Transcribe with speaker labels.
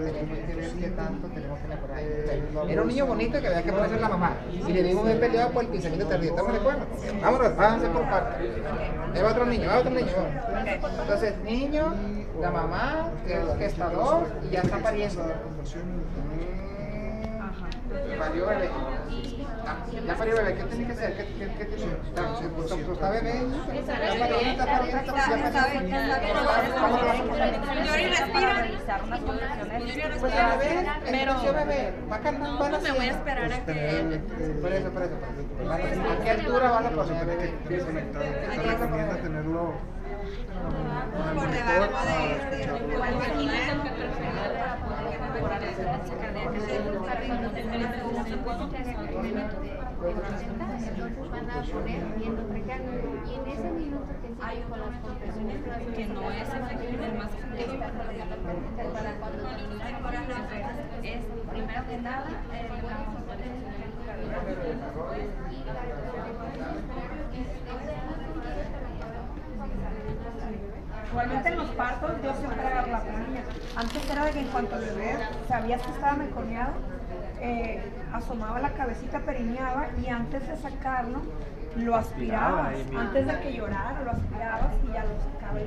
Speaker 1: tenemos que ver qué tanto tenemos que mejorar. Era un niño bonito que había que ponerse la mamá. Y le dimos un peleado por el pensamiento tardío. ¿Estamos de acuerdo? Vámonos, váyanse por parte. Ahí va otro niño, va otro niño. Entonces, niño, la mamá, que es gestador y ya está pariendo. Valió bebé. Ya parió bebé, ¿qué tiene que hacer? ¿Qué, qué, qué tiene? ¿Está, está bebé? ¿Está pariendo? ¿Está pariendo? Pues bebé, pero va a cantar, van a
Speaker 2: Me voy a esperar a que...
Speaker 1: Por eso, por eso. ¿A qué altura van a poner?
Speaker 3: Se recomienda tenerlo
Speaker 2: Por debajo de...
Speaker 4: Entonces van a poner viendo y en ese minuto que sigue con las
Speaker 2: Que no es efectivo, el más es primero que nada el
Speaker 5: Igualmente en los partos yo siempre agarro la planilla. Antes era de que en cuanto el bebé sabías que estaba meconeado, eh, asomaba la cabecita, perineaba y antes de sacarlo lo aspirabas. Antes de que llorara lo aspirabas y ya lo sacaba.